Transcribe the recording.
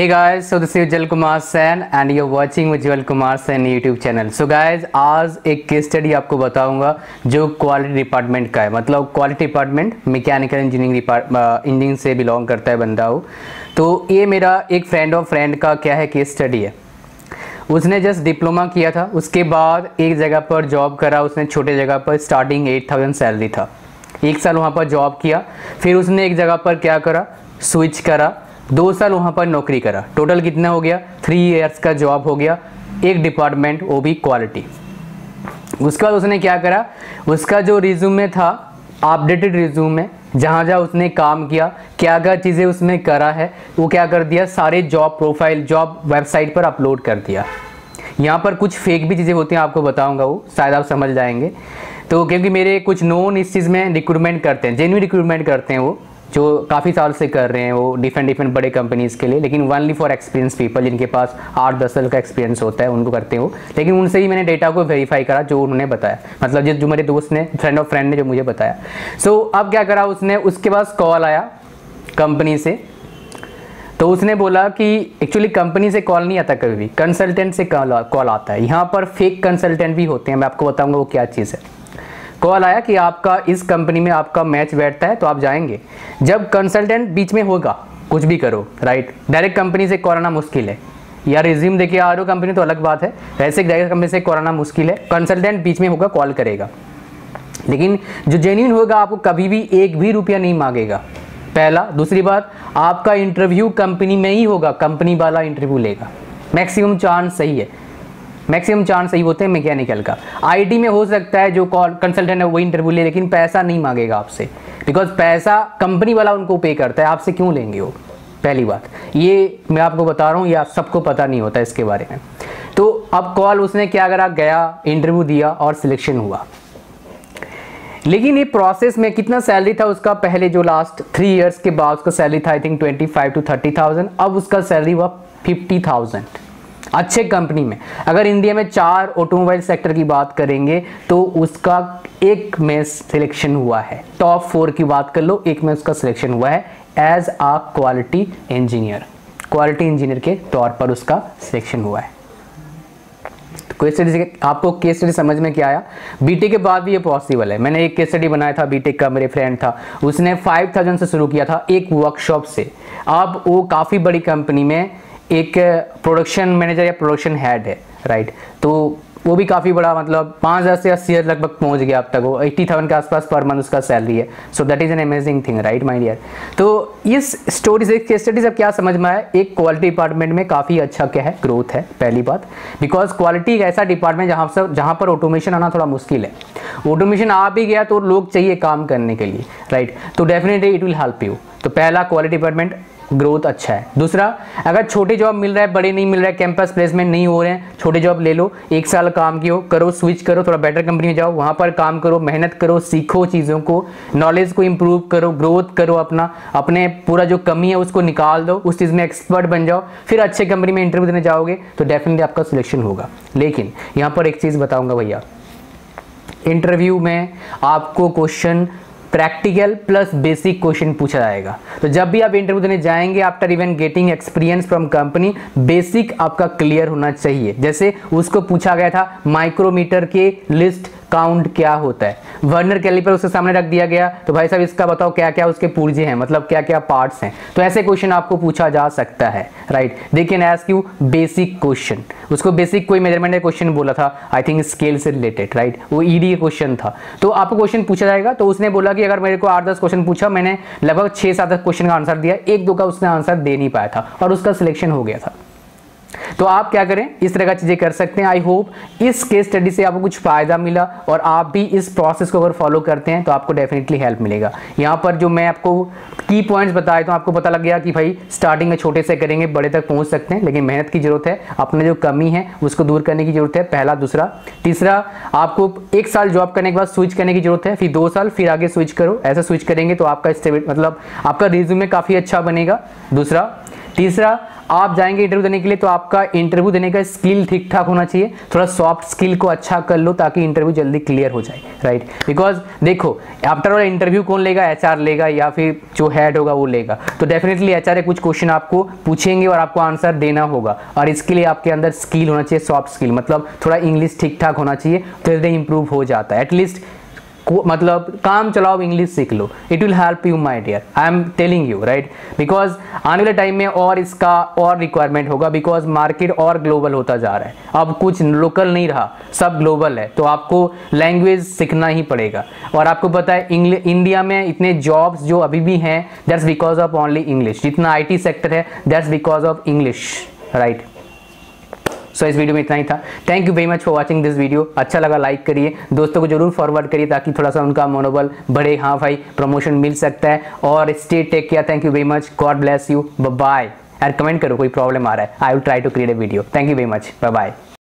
Hey guys, so this is Ujjwal Kumar Sen and you're watching Ujjwal Kumar Sen YouTube channel so guys आज एक case study आपको बताऊँगा जो quality department का है। मतलब quality department mechanical engineering engineering से बिलोंग करता है बंदा हो तो ये मेरा एक फ्रेंड ऑफ़ फ्रेंड का क्या है केस स्टडी है। उसने जस्ट डिप्लोमा किया था उसके बाद एक जगह पर जॉब करा उसने छोटे जगह पर स्टार्टिंग एट थाउज़ेंड सैलरी था। एक साल वहाँ पर जॉब किया फिर उसने एक जगह पर क्या करा? स्विच करा। दो साल वहाँ पर नौकरी करा। टोटल कितना हो गया? थ्री इयर्स का जॉब हो गया। एक डिपार्टमेंट वो भी क्वालिटी उसके बाद उसने क्या करा? उसका जो रिज्यूमे था अपडेटेड रिज्यूमे जहाँ जहाँ उसने काम किया क्या क्या चीज़ें उसने करा है, वो क्या कर दिया? सारे जॉब प्रोफ़ाइल जॉब वेबसाइट पर अपलोड कर दिया। यहाँ पर कुछ फेक भी चीज़ें होती हैं, आपको बताऊँगा वो, शायद आप समझ जाएँगे। तो क्योंकि मेरे कुछ नोन इस चीज़ में रिक्रूटमेंट करते हैं जेन्यून रिक्रूटमेंट करते हैं वो जो काफ़ी साल से कर रहे हैं वो डिफरेंट डिफरेंट बड़े कंपनीज़ के लिए लेकिन वनली फॉर एक्सपीरियंस पीपल जिनके पास आठ दस साल का एक्सपीरियंस होता है उनको करते हो। लेकिन उनसे ही मैंने डेटा को वेरीफाई करा जो उन्होंने बताया। मतलब जो मेरे दोस्त ने फ्रेंड ऑफ़ फ्रेंड ने जो मुझे बताया। सो so, अब क्या करा उसने? उसके पास कॉल आया कंपनी से। तो उसने बोला कि एक्चुअली कंपनी से कॉल नहीं आता कभी भी। कंसल्टेंट से कॉल आता है। यहाँ पर फेक कंसल्टेंट भी होते हैं। मैं आपको बताऊँगा वो क्या चीज़ है। कॉल आया कि आपका, इस कंपनी में आपका मैच बैठता है तो आप जाएँगे। जब कंसल्टेंट बीच में होगा, कुछ भी करो राइट डायरेक्ट कंपनी से कॉल आना मुश्किल है। या रिज्यूम देखिए आ रहे हो कंपनी तो अलग बात है। वैसे डायरेक्ट कंपनी से कॉल आना मुश्किल है। कंसल्टेंट बीच में होगा, कॉल करेगा। लेकिन जो जेन्यून होगा, आपको कभी भी एक भी रुपया नहीं मांगेगा। पहला। दूसरी बात, आपका इंटरव्यू कंपनी में ही होगा कंपनी वाला इंटरव्यू लेगा। मैक्सिमम चांस सही है। मैक्सिमम चांस सही होते हैं मैकेनिकल का। आईटी में हो सकता है जो कंसल्टेंट है, वो इंटरव्यू ले, लेकिन पैसा नहीं मांगेगा आपसे। बिकॉज़ पैसा कंपनी वाला उनको पे करता है, आपसे क्यों लेंगे वो? पहली बात। ये मैं आपको बता रहा हूँ, ये आप सबको पता नहीं होता इसके बारे में। तो अब कॉल उसने क्या करा गया इंटरव्यू दिया और सिलेक्शन हुआ। लेकिन ये प्रोसेस में कितना सैलरी था उसका? पहले जो लास्ट थ्री इयर्स के बाद उसका सैलरी था I think twenty five to thirty thousand अब उसका सैलरी हुआ फिफ्टी थाउज़ेंड अच्छे कंपनी में। अगर इंडिया में चार ऑटोमोबाइल सेक्टर की बात करेंगे तो उसका एक में सिलेक्शन हुआ है। टॉप फोर की बात कर लो, एक में उसका सिलेक्शन हुआ है। As a quality engineer quality engineer के तौर पर उसका सिलेक्शन हुआ है। केस तो स्टडी आपको केस स्टडी समझ में क्या आया? बीटेक के बाद भी ये पॉसिबल है। मैंने एक केस स्टडी बनाया था बीटेक का, मेरे फ्रेंड था। उसने 5000 से शुरू किया था एक वर्कशॉप से। अब वो काफ़ी बड़ी कंपनी में एक प्रोडक्शन मैनेजर या प्रोडक्शन हेड है राइट तो वो भी काफ़ी बड़ा मतलब पाँच हज़ार से अस्सी हज़ार लगभग पहुँच गया अब तक वो एट्टी थाउज़ेंड के आसपास पर मंथ उसका सैलरी है। So that is an amazing thing right my dear तो इस स्टोरी से केस स्टडी से क्या समझ में आया? एक क्वालिटी डिपार्टमेंट में काफ़ी अच्छा क्या है? ग्रोथ है, पहली बात। बिकॉज़ क्वालिटी एक ऐसा डिपार्टमेंट जहाँ से जहाँ पर ऑटोमेशन आना थोड़ा मुश्किल है। ऑटोमेशन आ भी गया तो लोग चाहिए काम करने के लिए राइट तो definitely it will help you तो पहला क्वालिटी डिपार्टमेंट ग्रोथ अच्छा है। दूसरा, अगर छोटे जॉब मिल रहा है, बड़े नहीं मिल रहा है, कैंपस प्लेसमेंट नहीं हो रहे हैं, छोटे जॉब ले लो, एक साल काम कियो, करो, स्विच करो, थोड़ा बेटर कंपनी में जाओ, वहाँ पर काम करो, मेहनत करो, सीखो चीज़ों को नॉलेज को इम्प्रूव करो ग्रोथ करो अपना, अपने पूरा जो कमी है उसको निकाल दो, उस चीज़ में एक्सपर्ट बन जाओ, फिर अच्छे कंपनी में इंटरव्यू देने जाओगे तो डेफिनेटली आपका सिलेक्शन होगा। लेकिन, यहाँ पर एक चीज़ बताऊँगा भैया इंटरव्यू में आपको question practical plus basic question पूछा जाएगा। तो जब भी आप इंटरव्यू देने जाएँगे after even getting experience from company basic आपका क्लियर होना चाहिए। जैसे उसको पूछा गया था माइक्रोमीटर के लिस्ट काउंट क्या होता है? वर्नर कैलिपर उसके सामने रख दिया गया। तो भाई साहब, इसका बताओ क्या क्या उसके पुर्जे हैं? मतलब क्या क्या पार्ट्स हैं? तो ऐसे क्वेश्चन आपको पूछा जा सकता है right they can ask you basic question उसको बेसिक कोई मेज़रमेंट क्वेश्चन बोला था? आई थिंक स्केल से रिलेटेड राइट वो ईडी का क्वेश्चन था। तो आपको क्वेश्चन पूछा जाएगा। तो उसने बोला कि अगर मेरे को आठ दस क्वेश्चन पूछा, मैंने लगभग छह सात क्वेश्चन का आंसर दिया। एक दो का उसने आंसर दे नहीं पाया था और उसका सिलेक्शन हो गया था। तो आप क्या करें? इस तरह का चीज़ें कर सकते हैं आई होप इस केस स्टडी से आपको कुछ फ़ायदा मिला और आप भी इस प्रोसेस को अगर फॉलो करते हैं तो आपको डेफिनेटली हेल्प मिलेगा। यहाँ पर जो मैं आपको की पॉइंट्स बताए तो आपको पता लग गया कि भाई स्टार्टिंग में छोटे से करेंगे, बड़े तक पहुँच सकते हैं, लेकिन मेहनत की ज़रूरत है, अपने जो कमी है, उसको दूर करने की ज़रूरत है, पहला, दूसरा। तीसरा, आपको एक साल जॉब करने के बाद स्विच करने की ज़रूरत है, फिर दो साल, फिर आगे स्विच करो। ऐसा स्विच करेंगे तो आपका मतलब आपका रिज्यूमे काफ़ी अच्छा बनेगा। दूसरा, तीसरा आप जाएँगे इंटरव्यू देने के लिए तो आपका इंटरव्यू देने का स्किल ठीक ठाक होना चाहिए। थोड़ा सॉफ्ट स्किल को अच्छा कर लो ताकि इंटरव्यू जल्दी क्लियर हो जाए राइट बिकॉज़ देखो आफ्टर ऑल इंटरव्यू कौन लेगा? एचआर लेगा या फिर जो हेड होगा वो लेगा। तो डेफिनेटली एच कुछ क्वेश्चन आपको पूछेंगे और आपको आंसर देना होगा। और इसके लिए आपके अंदर स्किल होना चाहिए सॉफ्ट स्किल मतलब थोड़ा इंग्लिश ठीक ठाक होना चाहिए तो इंप्रूव हो जाता है। एटलीस्ट मतलब काम चलाओ इंग्लिश सीख लो. It will help you my dear I am telling you right because आने वाले टाइम में और इसका और रिक्वायरमेंट होगा बिकॉज़ मार्केट और ग्लोबल होता जा रहा है. अब कुछ लोकल नहीं रहा, सब ग्लोबल है. तो आपको लैंग्वेज सीखना ही पड़ेगा. और आपको पता है इंडिया में इतने जॉब्स जो अभी भी हैं that's because of only English जितना आई सेक्टर है that's because of English right so so, इस वीडियो में इतना ही था। Thank you very much for watching this video अच्छा लगा लाइक करिए। दोस्तों को ज़रूर फॉरवर्ड करिए ताकि थोड़ा सा उनका मनोबल बढ़े। हाँ भाई प्रमोशन मिल सकता है। और stay take care thank you very much God bless you bye यार कमेंट करो कोई प्रॉब्लम आ रहा है। I will try to create a video thank you very much bye bye